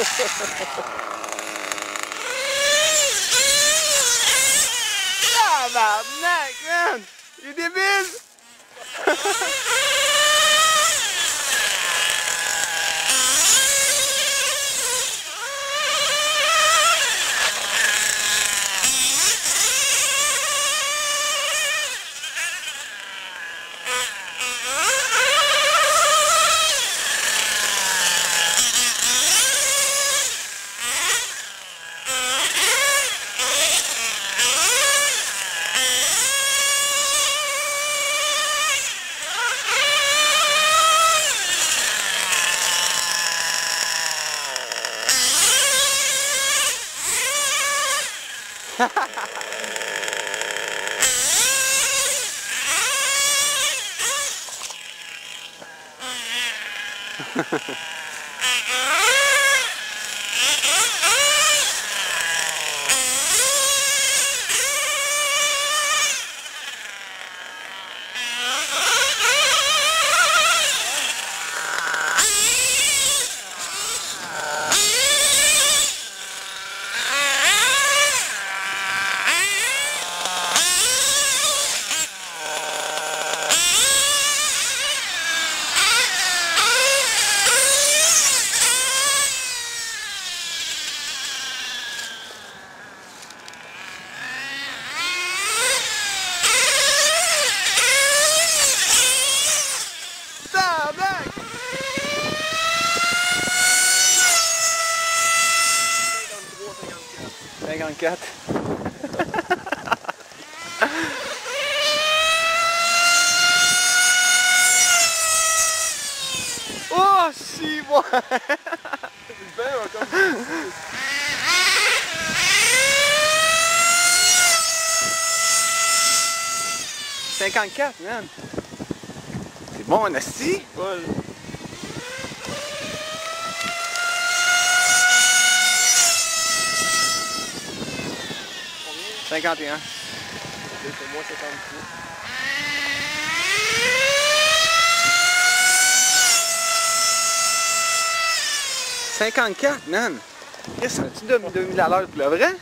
Come on, Nick, man. You did this. Ha ha ha. Débile! Tabarnak! 54. oh, si, bon! Cinquante-quatre, man! C'est bon, on a six? Paul. Et un. C'est moi 56. Cinquante-quatre, man! Qu'est-ce que tu donnes 2000 à l'heure pour le vrai?